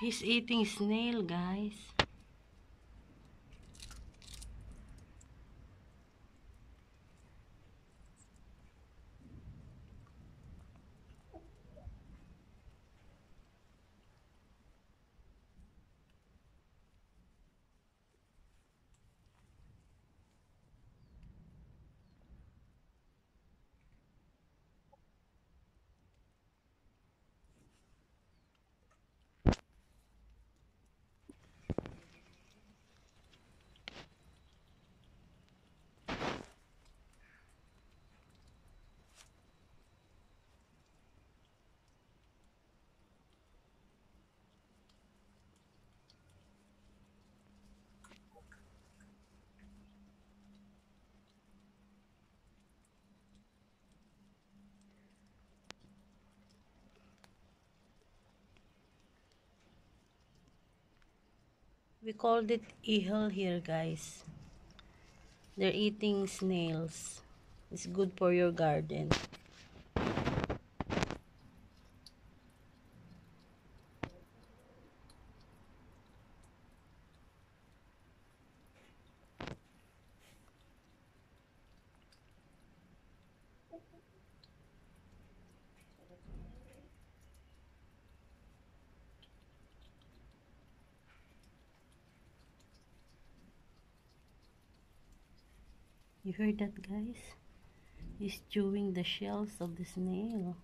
He's eating snail, guys. We called it ihel here, guys. They're eating snails. It's good for your garden. You heard that, guys? He's chewing the shells of the snail.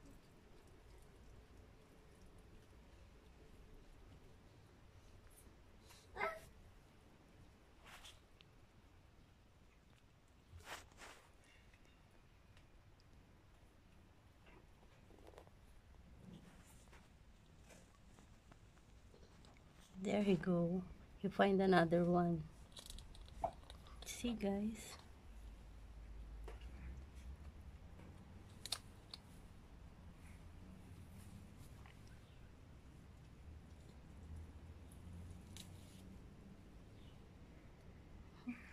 There you go. You find another one. See, guys?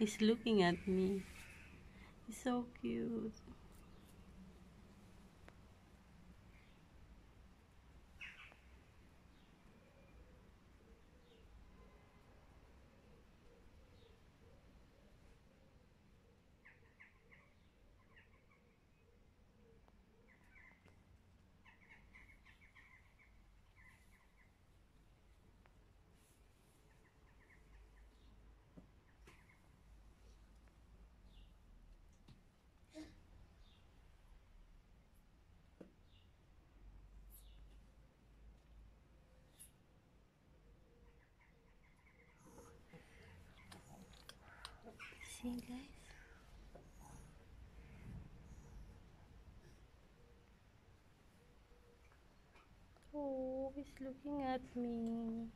He's looking at me. He's so cute. See, guys? Oh, he's looking at me.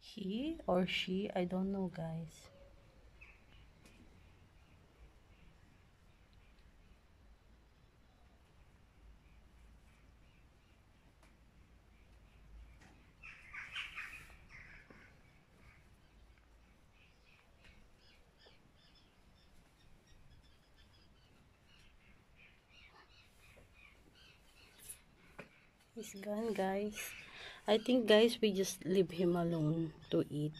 He or she, I don't know, guys. He's gone, guys. I think, guys, we just leave him alone to eat.